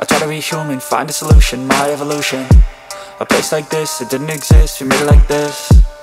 I try to be human, find a solution, my evolution. A place like this, it didn't exist, we made it like this